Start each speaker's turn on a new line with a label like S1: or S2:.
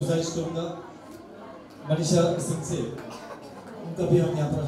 S1: गुजारिश करूँगा मनीषा सिंह से उनका भी हम यहाँ पर